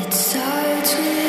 It starts with